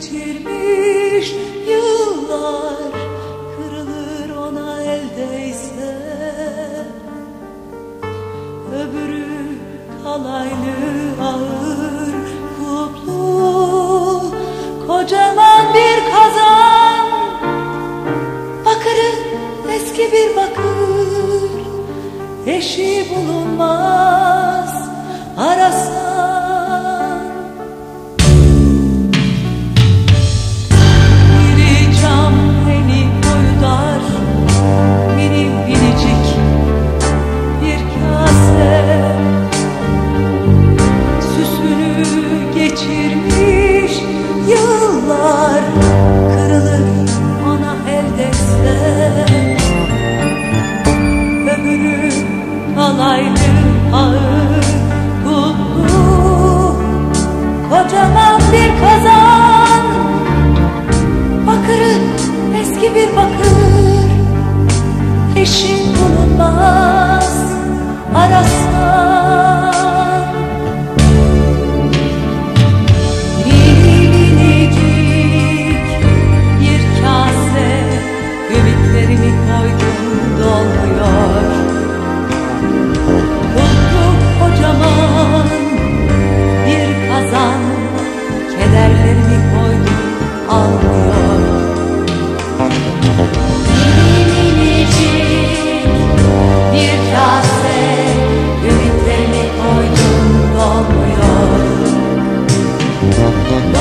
geçirmiş. Yıllar kırılır ona eldeyse öbürü kalaylı ağır kuplu kocaman bir kazan. Bakırı eski bir bakır. Eşi bulunmaz. Arasan bir bakır Eşin bulunmaz Arasın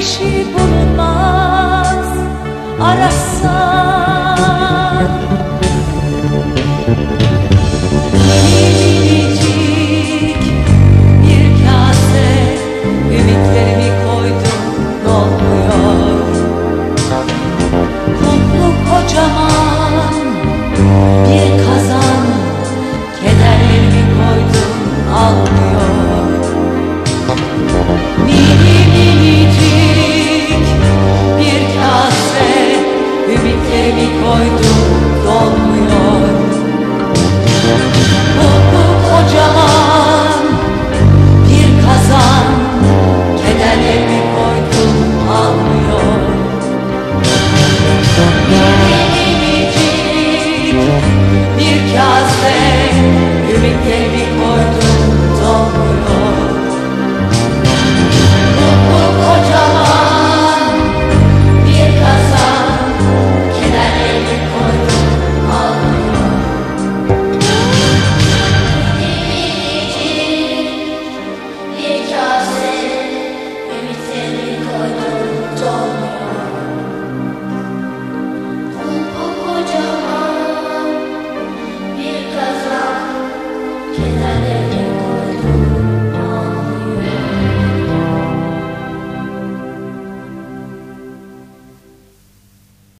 eşi bulunmaz Arasan